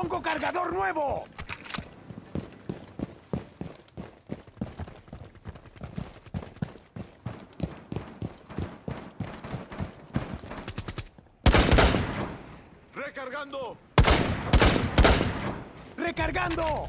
¡Pongo cargador nuevo! ¡Recargando! ¡Recargando!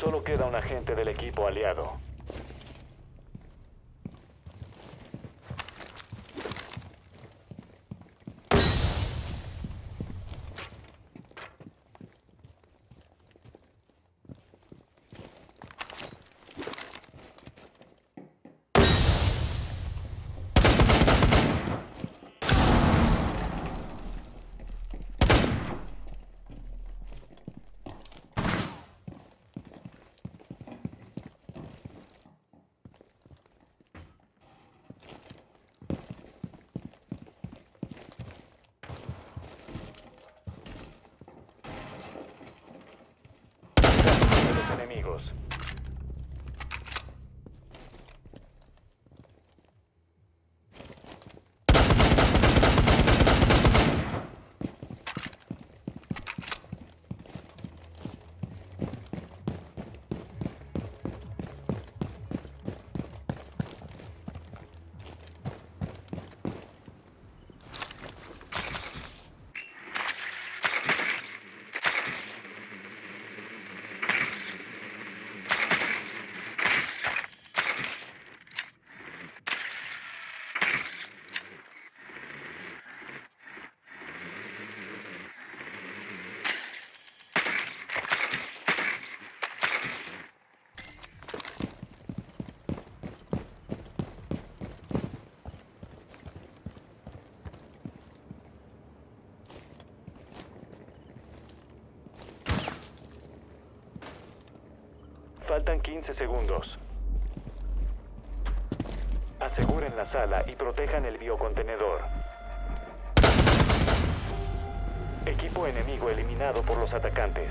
Solo queda un agente del equipo aliado. de los enemigos. Faltan 15 segundos. Aseguren la sala y protejan el biocontenedor. Equipo enemigo eliminado por los atacantes.